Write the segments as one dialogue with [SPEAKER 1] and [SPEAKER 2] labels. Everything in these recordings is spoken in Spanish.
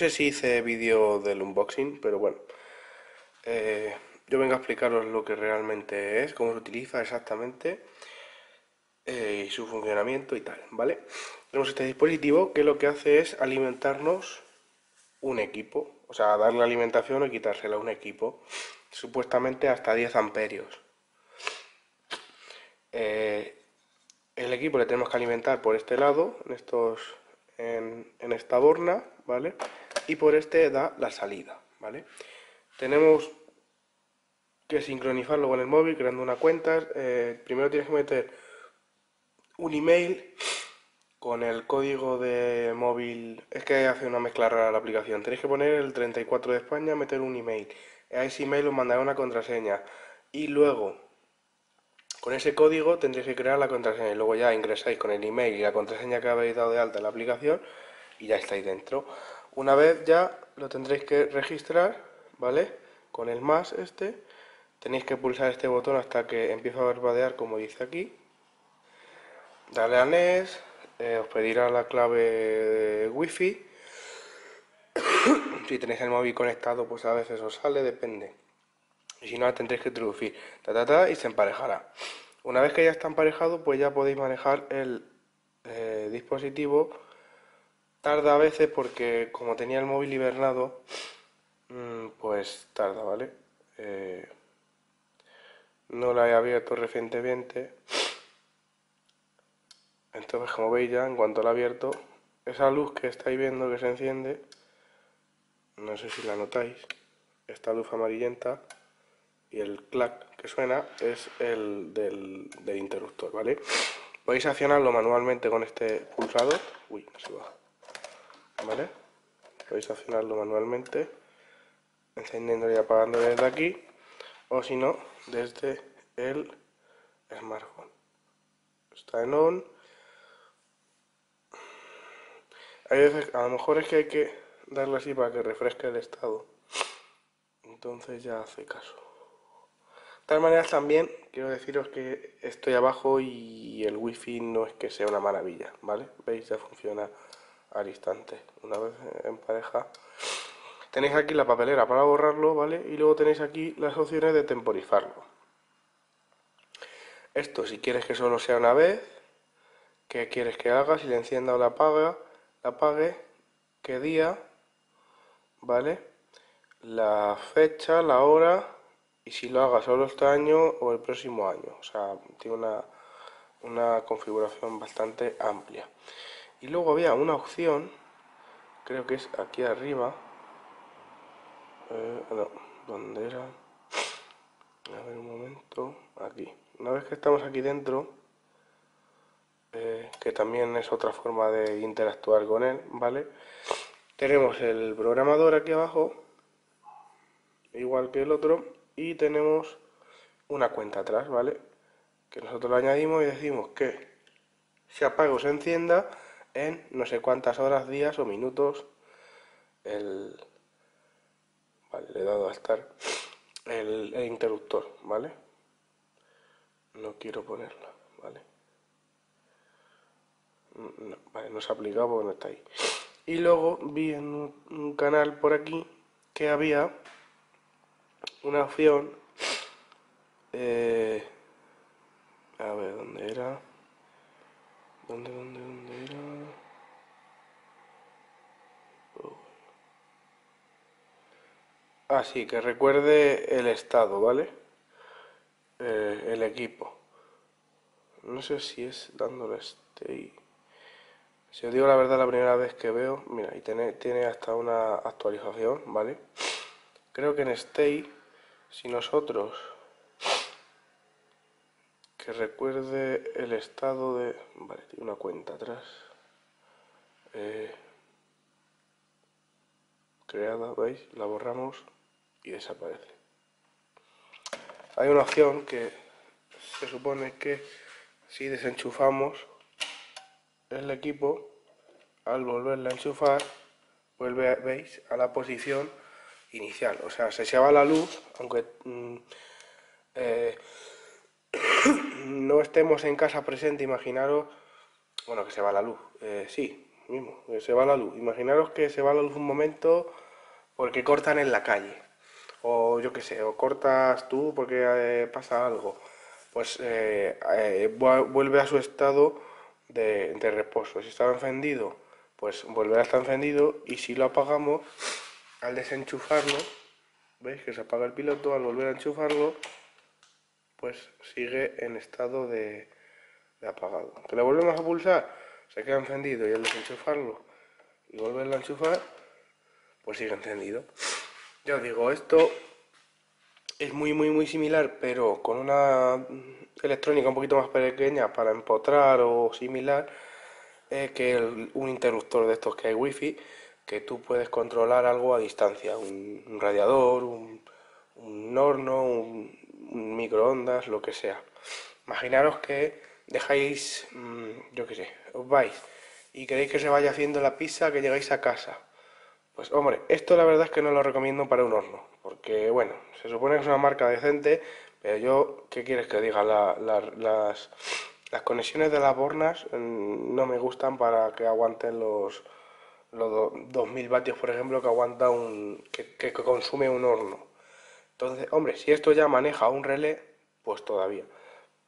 [SPEAKER 1] sé si hice vídeo del unboxing, pero bueno. Eh, yo vengo a explicaros lo que realmente es, cómo se utiliza exactamente eh, y su funcionamiento y tal, ¿vale? Tenemos este dispositivo que lo que hace es alimentarnos un equipo, o sea, darle alimentación o quitársela a un equipo, supuestamente hasta 10 amperios. Eh, el equipo le tenemos que alimentar por este lado, en, estos, en, esta borna, ¿vale? Y por este da la salida, ¿vale? Tenemos que sincronizarlo con el móvil creando una cuenta. Eh, primero tienes que meter un email con el código de móvil. Es que hace una mezcla rara la aplicación. Tenéis que poner el 34 de España, meter un email. A ese email os mandará una contraseña. Y luego, con ese código tendréis que crear la contraseña. Y luego ya ingresáis con el email y la contraseña que habéis dado de alta en la aplicación y ya estáis dentro. Una vez ya lo tendréis que registrar, ¿vale? Con el más este. Tenéis que pulsar este botón hasta que empiece a barbadear como dice aquí. Dale a NES, eh, os pedirá la clave de wifi si tenéis el móvil conectado pues a veces os sale depende y si no tendréis que introducir ta, y se emparejará una vez que ya está emparejado pues ya podéis manejar el eh, dispositivo tarda a veces porque como tenía el móvil hibernado mm, pues tarda vale eh, no la he abierto recientemente. Entonces como veis ya en cuanto la abierto esa luz que estáis viendo que se enciende no sé si la notáis esta luz amarillenta y el clac que suena es el del, interruptor vale podéis accionarlo manualmente con este pulsador. Uy no se va vale podéis accionarlo manualmente encendiendo y apagando desde aquí o si no desde el smartphone está en on Hay veces, a lo mejor es que hay que darle así para que refresque el estado. Entonces ya hace caso. De tal manera también quiero deciros que estoy abajo y el wifi no es que sea una maravilla, ¿vale? Veis, ya funciona al instante. Una vez en pareja. Tenéis aquí la papelera para borrarlo, ¿vale? Y luego tenéis aquí las opciones de temporizarlo. Esto, si quieres que solo sea una vez, ¿qué quieres que haga? Si le encienda o la apaga apague, qué día, ¿vale? La fecha, la hora y si lo haga solo este año o el próximo año. O sea, tiene una, una configuración bastante amplia. Y luego había una opción, creo que es aquí arriba. Eh, no, ¿dónde era? A ver un momento, aquí. Una vez que estamos aquí dentro, eh, que también es otra forma de interactuar con él, ¿vale? Tenemos el programador aquí abajo, igual que el otro, y tenemos una cuenta atrás, ¿vale? Que nosotros lo añadimos y decimos que se apaga o se encienda en no sé cuántas horas, días o minutos el... Vale, le he dado a estar el, interruptor, ¿vale? No quiero ponerlo, ¿vale? no, vale, no se ha aplicado porque no está ahí. Y luego vi en un, canal por aquí que había una opción. Eh, a ver, ¿dónde era? ¿Dónde, dónde, dónde era? Oh. Ah, sí, que recuerde el estado, ¿vale? Eh, el equipo. No sé si es dándole este si os digo la verdad, la primera vez que veo, mira, y tiene, tiene hasta una actualización, ¿vale? Creo que en Stay, si nosotros que recuerde el estado de... Vale, tiene una cuenta atrás. Eh, creada, ¿veis? La borramos y desaparece. Hay una opción que se supone que si desenchufamos el equipo, al volverla a enchufar, vuelve, veis, a la posición inicial. O sea, se va la luz, aunque mm, eh, no estemos en casa presente, imaginaros, bueno, que se va la luz. Eh, sí, mismo, se va la luz. Imaginaros que se va la luz un momento porque cortan en la calle, o yo qué sé, o cortas tú porque eh, pasa algo, pues eh, eh, vuelve a su estado de, reposo. Si estaba encendido, pues volverá a estar encendido, y si lo apagamos, al desenchufarlo, ¿veis que se apaga el piloto? Al volver a enchufarlo, pues sigue en estado de, apagado. Que lo volvemos a pulsar, se queda encendido y al desenchufarlo y volverlo a enchufar, pues sigue encendido. Ya os digo, esto es muy muy muy similar, pero con una electrónica un poquito más pequeña para empotrar o similar que un interruptor de estos que hay wifi que tú puedes controlar algo a distancia, un, radiador, un, un horno, un, microondas, lo que sea. Imaginaros que dejáis, mm, yo qué sé, os vais y queréis que se vaya haciendo la pizza que llegáis a casa. Pues hombre, esto la verdad es que no lo recomiendo para un horno, porque bueno, se supone que es una marca decente, pero yo, ¿qué quieres que diga? las, conexiones de las bornas mm, no me gustan para que aguanten los, los 2000 vatios, por ejemplo, que aguanta un, que consume un horno. Entonces, hombre, si esto ya maneja un relé, pues todavía.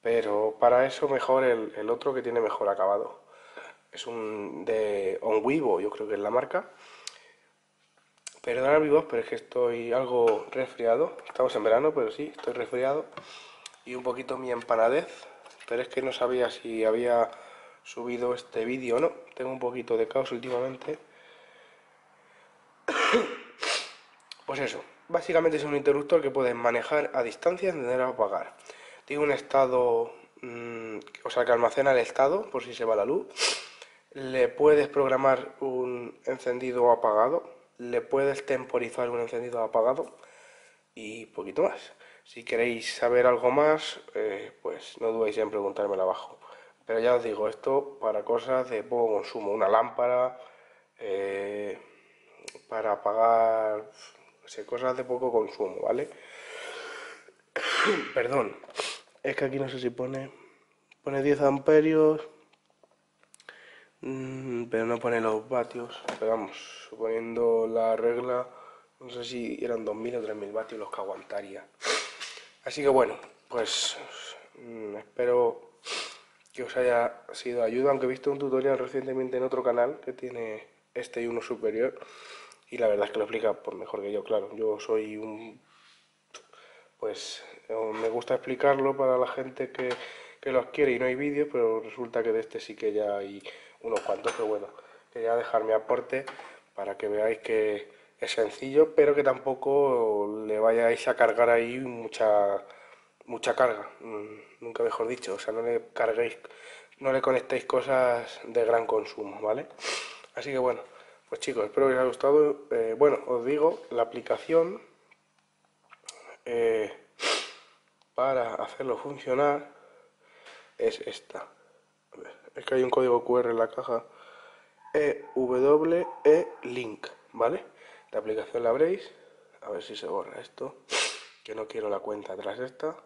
[SPEAKER 1] Pero para eso mejor el, otro que tiene mejor acabado. Es un de OnWivo, yo creo que es la marca. Perdonad mi voz, pero es que estoy algo resfriado. Estamos en verano, pero sí, estoy resfriado. Y un poquito mi empanadez. Pero es que no sabía si había subido este vídeo o no. Tengo un poquito de caos últimamente. pues eso, Básicamente es un interruptor que puedes manejar a distancia, encender o apagar. Tiene un estado, mm, o sea, que almacena el estado por si se va la luz. Le puedes programar un encendido o apagado. Le puedes temporizar un encendido apagado. Y poquito más. Si queréis saber algo más, eh, pues no dudéis en preguntármelo abajo. Pero ya os digo, esto para cosas de poco consumo. Una lámpara, eh, para apagar cosas de poco consumo, ¿vale? Perdón, es que aquí no sé si pone, pone 10 amperios, mm, pero no pone los vatios, pero vamos, suponiendo la regla, no sé si eran 2000 o 3000 vatios los que aguantaría. Así que bueno, pues mm, espero que os haya sido ayuda, aunque he visto un tutorial recientemente en otro canal que tiene este y uno superior y la verdad es que lo explica por mejor que yo, claro. Yo soy un... pues me gusta explicarlo para la gente que, que los quiere y no hay vídeos, pero resulta que de este sí que ya hay unos cuantos, pero bueno, quería dejar mi aporte para que veáis que es sencillo, pero que tampoco le vayáis a cargar ahí mucha mucha carga, mm, nunca mejor dicho, o sea, no le carguéis, no le conectéis cosas de gran consumo, ¿vale? Así que bueno, pues chicos, espero que os haya gustado. Eh, bueno, os digo, la aplicación eh, para hacerlo funcionar es esta. Es que hay un código QR en la caja. EWE Link, ¿vale? La aplicación la abréis. A ver si se borra esto. Que no quiero la cuenta tras esta.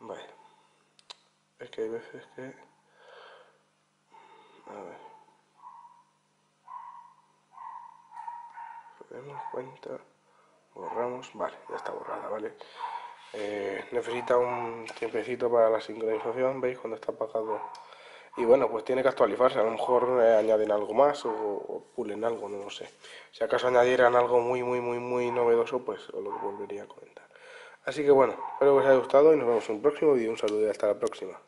[SPEAKER 1] Vale. Es que hay veces que... A ver. Demos cuenta. Borramos. Vale, ya está borrada, ¿vale? Eh, necesita un tiempecito para la sincronización, ¿veis? Cuando está apagado. Y bueno, pues tiene que actualizarse. A lo mejor eh, añaden algo más o, pulen algo, no lo sé. Si acaso añadieran algo muy, muy, muy, muy novedoso, pues os lo volvería a comentar. Así que bueno, espero que os haya gustado y nos vemos en un próximo vídeo. Un saludo y hasta la próxima.